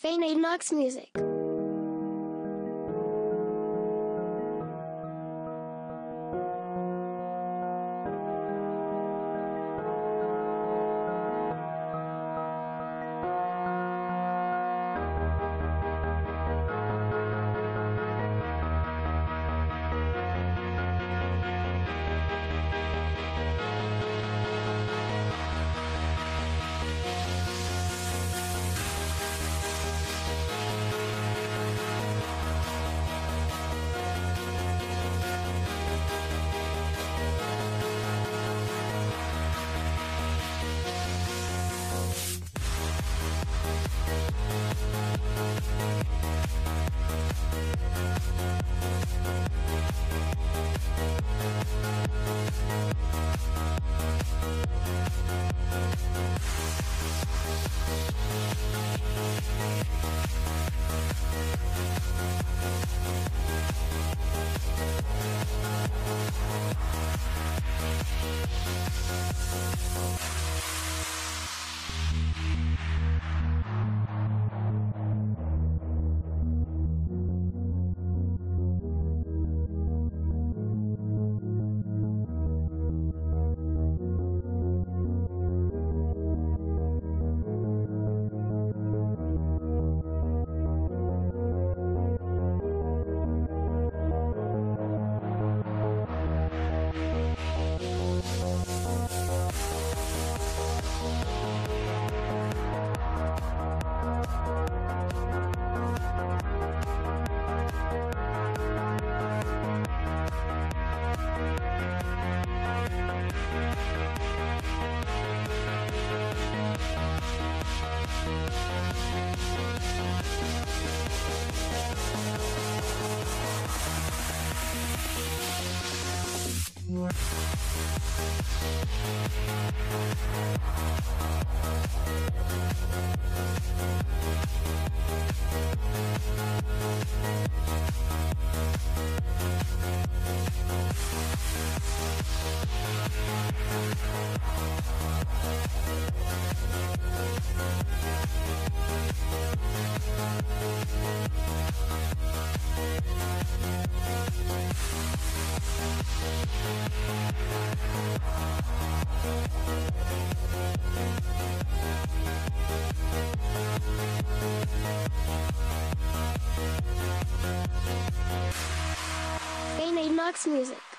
Fane Knox Music. Fane Network. Box Music.